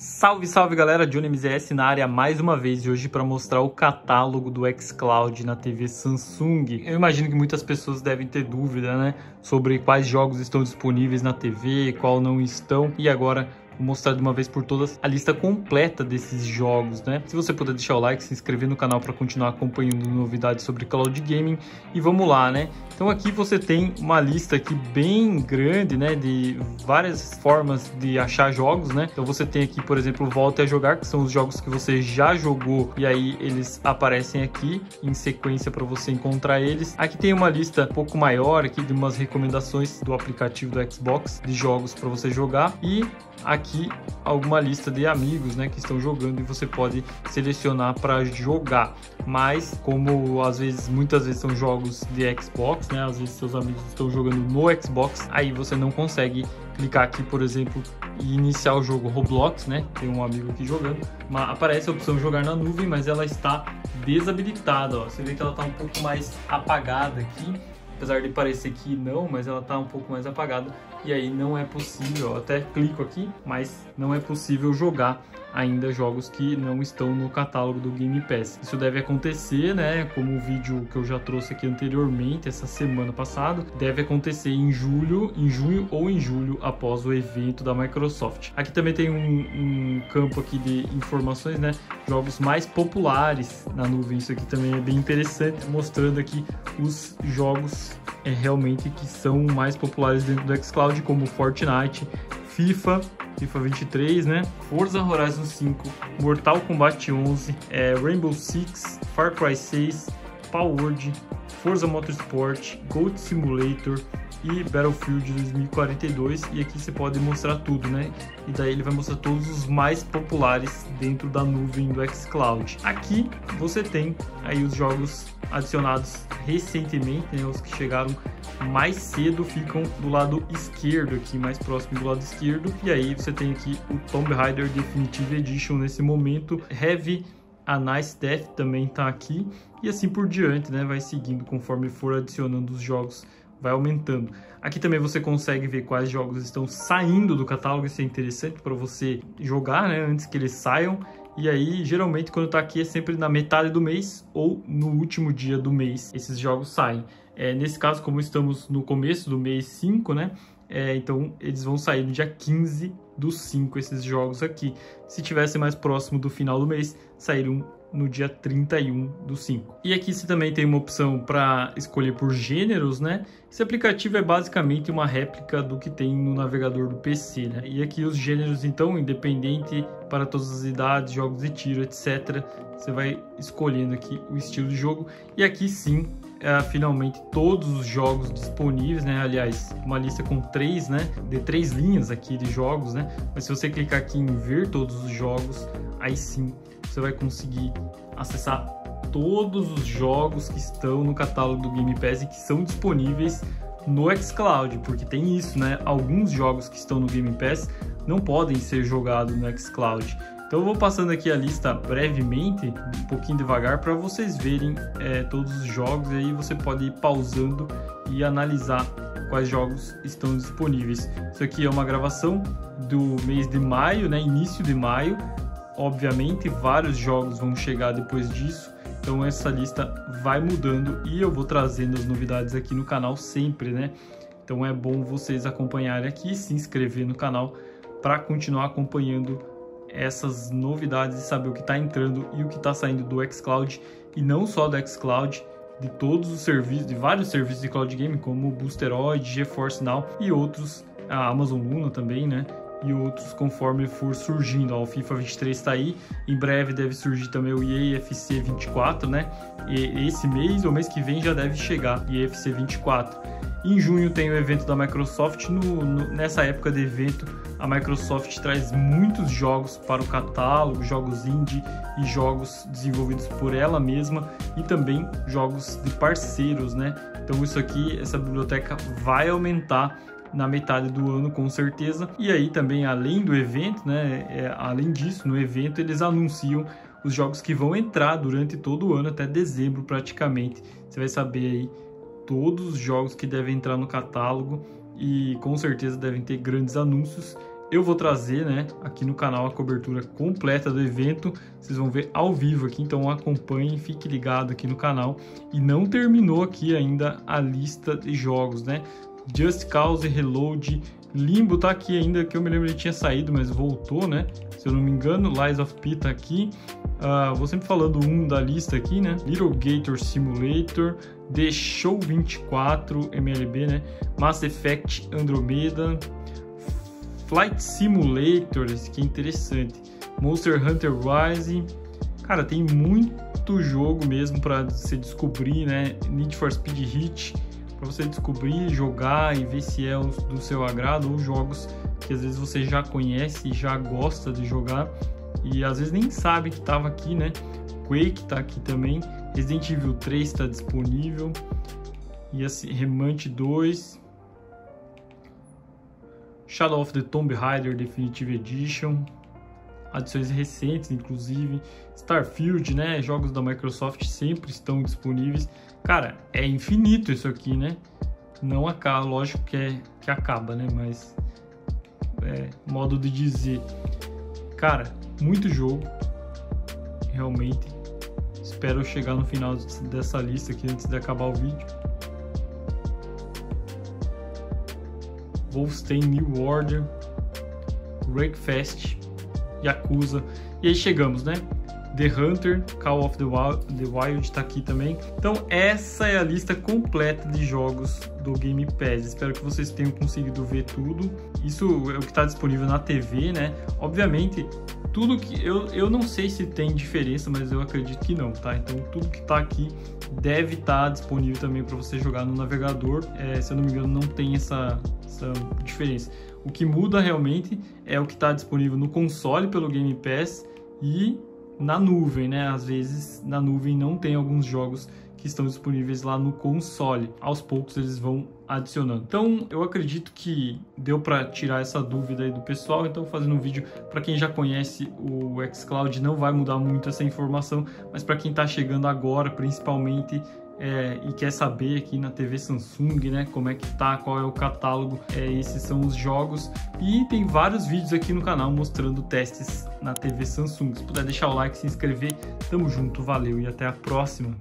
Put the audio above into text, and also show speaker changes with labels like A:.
A: Salve, salve galera, Johnny MZS na área mais uma vez e hoje para mostrar o catálogo do xCloud na TV Samsung. Eu imagino que muitas pessoas devem ter dúvida, né, sobre quais jogos estão disponíveis na TV, qual não estão. E agora mostrar de uma vez por todas a lista completa desses jogos, né? Se você puder deixar o like, se inscrever no canal para continuar acompanhando novidades sobre cloud gaming e vamos lá, né? Então aqui você tem uma lista aqui bem grande, né, de várias formas de achar jogos, né? Então você tem aqui, por exemplo, Volte a Jogar, que são os jogos que você já jogou e aí eles aparecem aqui em sequência para você encontrar eles. Aqui tem uma lista um pouco maior aqui de umas recomendações do aplicativo do Xbox de jogos para você jogar e aqui alguma lista de amigos né, que estão jogando e você pode selecionar para jogar. Mas como às vezes, muitas vezes são jogos de Xbox, né? Às vezes seus amigos estão jogando no Xbox, aí você não consegue clicar aqui, por exemplo, e iniciar o jogo Roblox, né? Tem um amigo aqui jogando. Mas aparece a opção jogar na nuvem, mas ela está desabilitada. Ó. Você vê que ela está um pouco mais apagada aqui apesar de parecer que não, mas ela está um pouco mais apagada. E aí não é possível, eu até clico aqui, mas não é possível jogar ainda jogos que não estão no catálogo do Game Pass. Isso deve acontecer, né, como o vídeo que eu já trouxe aqui anteriormente, essa semana passada, deve acontecer em julho, em junho ou em julho após o evento da Microsoft. Aqui também tem um, um campo aqui de informações, né, jogos mais populares na nuvem. Isso aqui também é bem interessante, mostrando aqui os jogos é, realmente que são mais populares dentro do xCloud, como Fortnite, FIFA, FIFA 23, né? Forza Horizon 5, Mortal Kombat 11, é, Rainbow Six, Far Cry 6, Palworld, Forza Motorsport, Gold Simulator, e Battlefield 2042 e aqui você pode mostrar tudo, né? E daí ele vai mostrar todos os mais populares dentro da nuvem do xCloud. Aqui você tem aí os jogos adicionados recentemente, né? Os que chegaram mais cedo ficam do lado esquerdo aqui, mais próximo do lado esquerdo. E aí você tem aqui o Tomb Raider Definitive Edition nesse momento, Heavy a Nice Death também está aqui e assim por diante, né? Vai seguindo conforme for adicionando os jogos vai aumentando. Aqui também você consegue ver quais jogos estão saindo do catálogo, isso é interessante para você jogar, né, antes que eles saiam. E aí, geralmente, quando tá aqui é sempre na metade do mês ou no último dia do mês esses jogos saem. É, nesse caso, como estamos no começo do mês 5, né, é, então eles vão sair no dia 15 dos 5 esses jogos aqui. Se tivesse mais próximo do final do mês, sairiam no dia 31 do 5. E aqui você também tem uma opção para escolher por gêneros, né? Esse aplicativo é basicamente uma réplica do que tem no navegador do PC, né? E aqui os gêneros, então, independente para todas as idades, jogos de tiro, etc. Você vai escolhendo aqui o estilo de jogo. E aqui sim, é, finalmente todos os jogos disponíveis, né? Aliás, uma lista com três, né? De três linhas aqui de jogos, né? Mas se você clicar aqui em ver todos os jogos, aí sim você vai conseguir acessar todos os jogos que estão no catálogo do Game Pass e que são disponíveis no xCloud, porque tem isso, né? Alguns jogos que estão no Game Pass não podem ser jogados no xCloud. Então eu vou passando aqui a lista brevemente, um pouquinho devagar, para vocês verem é, todos os jogos e aí você pode ir pausando e analisar quais jogos estão disponíveis. Isso aqui é uma gravação do mês de maio, né, início de maio, Obviamente, vários jogos vão chegar depois disso, então essa lista vai mudando e eu vou trazendo as novidades aqui no canal sempre, né? Então é bom vocês acompanharem aqui, se inscrever no canal para continuar acompanhando essas novidades e saber o que está entrando e o que está saindo do xCloud e não só do xCloud, de todos os serviços, de vários serviços de cloud gaming como Boosteroid, GeForce Now e outros, a Amazon Luna também, né? E outros conforme for surgindo. Ó, o FIFA 23 está aí, em breve deve surgir também o EA FC 24, né? E esse mês ou mês que vem já deve chegar EA FC 24. Em junho tem o evento da Microsoft. No, no, nessa época de evento, a Microsoft traz muitos jogos para o catálogo, jogos indie e jogos desenvolvidos por ela mesma e também jogos de parceiros, né? Então isso aqui, essa biblioteca vai aumentar na metade do ano com certeza. E aí também além do evento, né, é, além disso, no evento eles anunciam os jogos que vão entrar durante todo o ano até dezembro praticamente. Você vai saber aí todos os jogos que devem entrar no catálogo e com certeza devem ter grandes anúncios. eu vou trazer, né, aqui no canal a cobertura completa do evento. Vocês vão ver ao vivo aqui, então acompanhe, fique ligado aqui no canal. E não terminou aqui ainda a lista de jogos, né? Just Cause Reload, Limbo tá aqui ainda, que eu me lembro ele tinha saído, mas voltou, né? Se eu não me engano, Lies of P tá aqui. Uh, vou sempre falando um da lista aqui, né? Little Gator Simulator, The Show 24 MLB, né? Mass Effect Andromeda, Flight Simulator, esse que é interessante. Monster Hunter Rise. Cara, tem muito jogo mesmo para você descobrir, né? Need for Speed Hit, para você descobrir, jogar e ver se é do seu agrado ou jogos que às vezes você já conhece e já gosta de jogar. E às vezes nem sabe que estava aqui, né? Quake está aqui também, Resident Evil 3 está disponível. E Remante 2, Shadow of the Tomb Raider Definitive Edition, adições recentes, inclusive Starfield, né? Jogos da Microsoft sempre estão disponíveis. Cara, é infinito isso aqui, né? Não acaba, lógico que, é, que acaba, né? Mas é, modo de dizer, cara, muito jogo, realmente. Espero chegar no final dessa lista aqui antes de acabar o vídeo. Wolfenstein New Order, Breakfast, Yakuza. E aí chegamos, né? The Hunter, Call of the Wild, the Wild está aqui também. Então essa é a lista completa de jogos do Game Pass. Espero que vocês tenham conseguido ver tudo. Isso é o que está disponível na TV, né? Obviamente, tudo que eu, eu não sei se tem diferença, mas eu acredito que não, tá? Então tudo que está aqui deve estar tá disponível também para você jogar no navegador. É, se eu não me engano, não tem essa, essa diferença. O que muda realmente é o que está disponível no console pelo Game Pass e na nuvem, né? Às vezes na nuvem não tem alguns jogos que estão disponíveis lá no console. Aos poucos eles vão adicionando. Então eu acredito que deu para tirar essa dúvida aí do pessoal. Então fazendo um vídeo para quem já conhece o xCloud não vai mudar muito essa informação, mas para quem está chegando agora, principalmente é, e quer saber aqui na TV Samsung, né, como é que tá, qual é o catálogo, é, esses são os jogos e tem vários vídeos aqui no canal mostrando testes na TV Samsung. Se puder deixar o like, se inscrever, tamo junto, valeu e até a próxima.